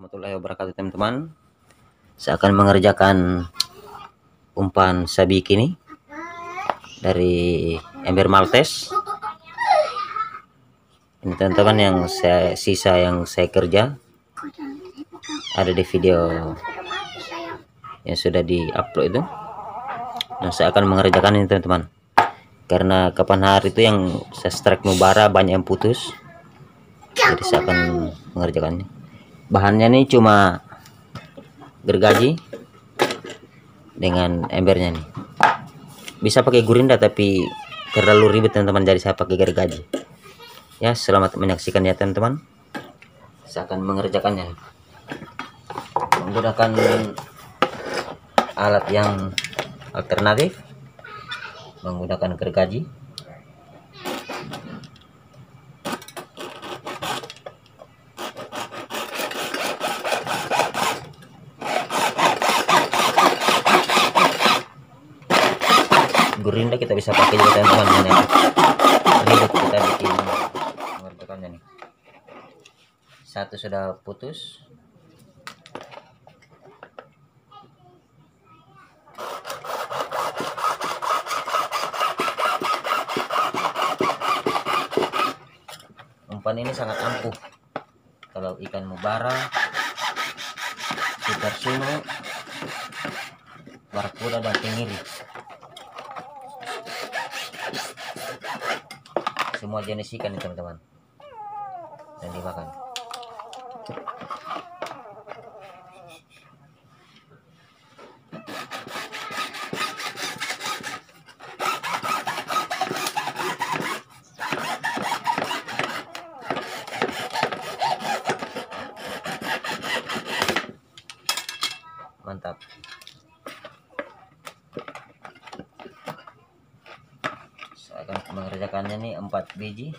warahmatullahi wabarakatuh teman-teman. Saya akan mengerjakan umpan sabik ini dari ember maltes. Ini teman-teman yang saya sisa yang saya kerja. Ada di video yang sudah di upload itu. Dan saya akan mengerjakan ini teman-teman. Karena kapan hari itu yang saya strike mubara banyak yang putus. Jadi saya akan mengerjakannya bahannya ini cuma gergaji dengan embernya nih. Bisa pakai gurinda tapi terlalu ribet teman-teman. Jadi saya pakai gergaji. Ya selamat menyaksikan ya teman-teman. Saya akan mengerjakannya. Menggunakan alat yang alternatif. Menggunakan gergaji gurinda kita bisa pakai juga teman-teman ya ribet kita bikin mengerjakannya nih. Satu sudah putus. Umpan ini sangat ampuh. Kalau ikan mubara super suno barakuda dan tenggiri semua jenis ikan nih teman-teman. Dan dimakan mantap saya akan mengerjakannya nih 4 biji.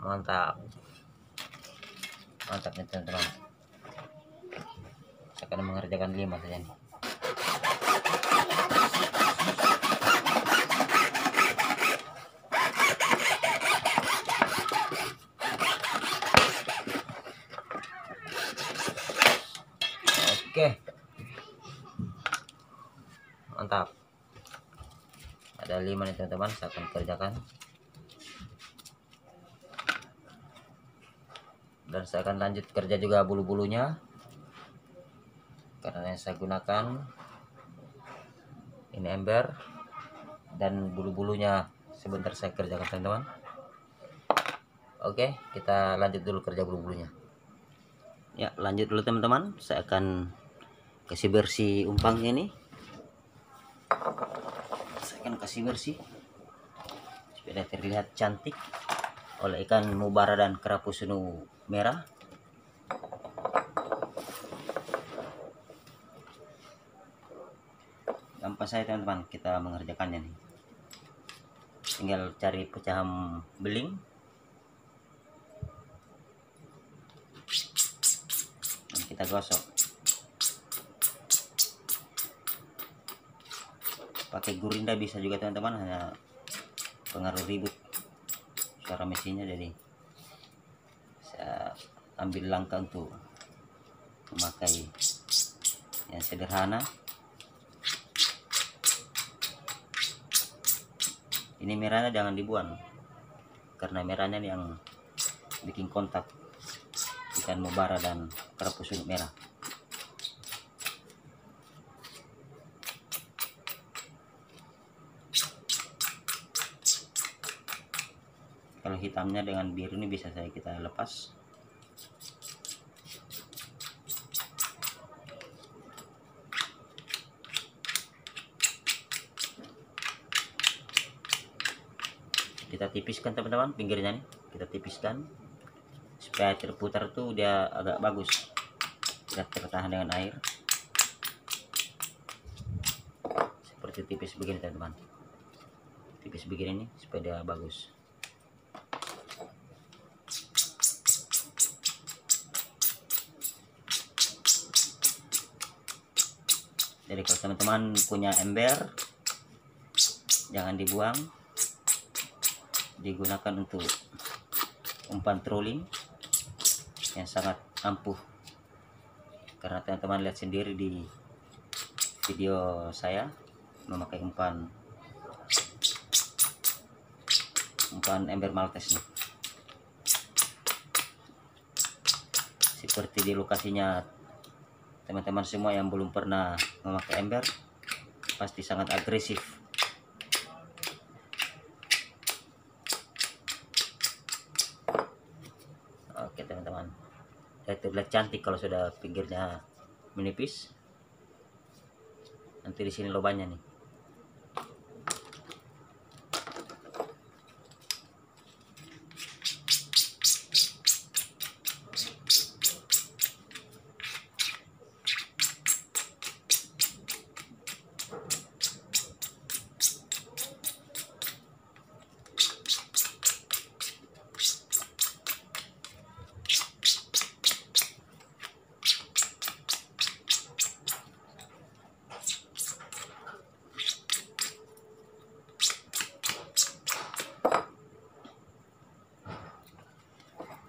Mantap. Mantap nih teman-teman. Akan mengerjakan lima saja nih oke mantap ada lima nih teman-teman saya akan kerjakan. Dan saya akan lanjut kerja juga bulu-bulunya. Karena yang saya gunakan ini ember dan bulu-bulunya. Sebentar saya kerjakan teman-teman. Oke kita lanjut dulu kerja bulu-bulunya. Ya lanjut dulu teman-teman. Saya akan kasih bersih umpangnya ini saya akan kasih bersih supaya terlihat cantik. Oleh ikan mubara dan kerapu sunu merah. Gampang saya teman-teman. Kita mengerjakannya nih. Tinggal cari pecahan beling. Dan kita gosok pakai gurinda bisa juga teman-teman. Hanya pengaruh ribut suara mesinnya jadi saya ambil langkah untuk memakai yang sederhana. Ini merahnya jangan dibuang karena merahnya yang bikin kontak ikan mubara dan kerapu sunuk merah kalau hitamnya dengan biru ini bisa saya kita lepas. Kita tipiskan teman-teman pinggirnya nih. Kita tipiskan supaya terputar tuh dia agak bagus. Tidak tertahan dengan air. Seperti tipis begini teman-teman. Tipis begini nih supaya dia bagus jadi kalau teman-teman punya ember jangan dibuang. Digunakan untuk umpan trolling yang sangat ampuh. Karena teman-teman lihat sendiri di video saya memakai umpan umpan ember maltes nih seperti di lokasinya teman-teman semua yang belum pernah memakai ember pasti sangat agresif. Oke teman-teman. Itu terlihat cantik kalau sudah pinggirnya menipis nanti di sini lubangnya nih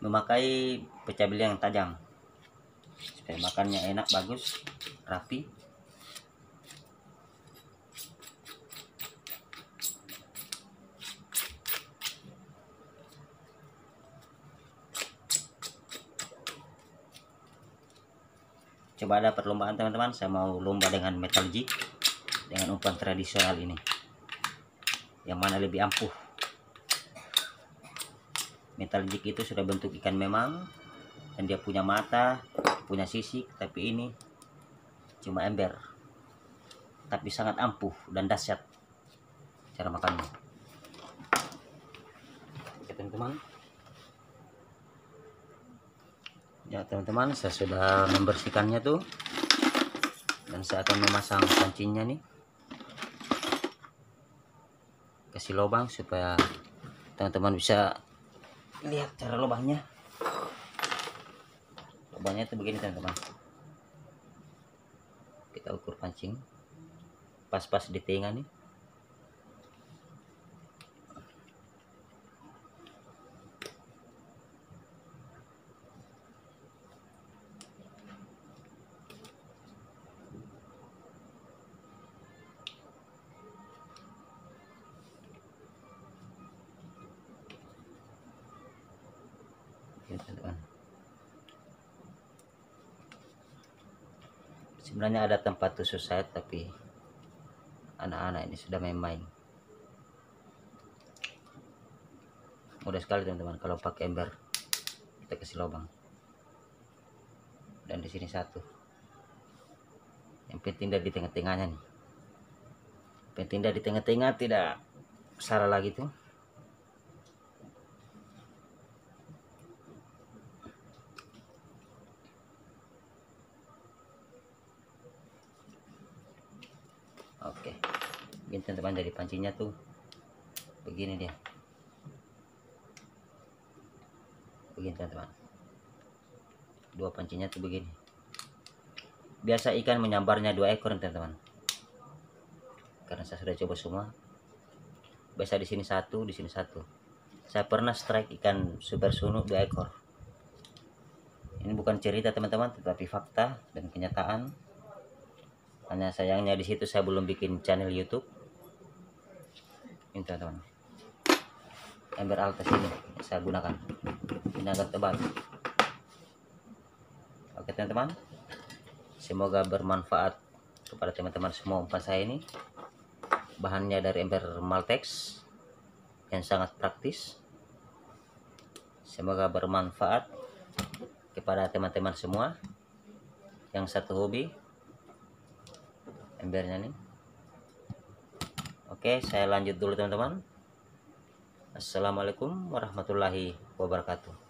memakai pecah beli yang tajam. Supaya makannya enak bagus rapi. Coba ada perlombaan teman-teman. Saya mau lomba dengan metal jig dengan umpan tradisional ini. Yang mana lebih ampuh metal jig itu sudah bentuk ikan memang dan dia punya mata punya sisik tapi ini cuma ember. Tapi sangat ampuh dan dahsyat cara makannya. Oke teman-teman. Ya teman-teman saya sudah membersihkannya tuh. Dan saya akan memasang pancingnya nih kasih lubang supaya teman-teman bisa lihat cara lubangnya. Lubangnya itu begini teman-teman. Kita ukur pancing. Pas-pas di tengah nih teman-teman sebenarnya ada tempat khusus saya tapi anak-anak ini sudah main-main. Mudah sekali teman-teman kalau pakai ember kita kasih lubang dan di sini satu. Yang penting dari tengah-tengahnya nih. Penting dari tengah-tengah tidak salah lagi tuh oke. Ini teman-teman dari pancinya tuh begini dia. Begini teman-teman. Dua pancinya tuh begini. Biasa ikan menyambarnya dua ekor teman-teman. Karena saya sudah coba semua. Biasa di sini satu di sini satu. Saya pernah strike ikan super sunu dua ekor. Ini bukan cerita teman-teman tetapi fakta dan kenyataan hanya sayangnya di situ saya belum bikin channel YouTube. Ini teman-teman. Ember altes ini saya gunakan. Ini agak tebal. Oke teman-teman. Semoga bermanfaat kepada teman-teman semua umpan saya ini. Bahannya dari ember maltex yang sangat praktis. Semoga bermanfaat kepada teman-teman semua. Yang satu hobi embernya nih. Oke saya lanjut dulu teman-teman. Assalamualaikum warahmatullahi wabarakatuh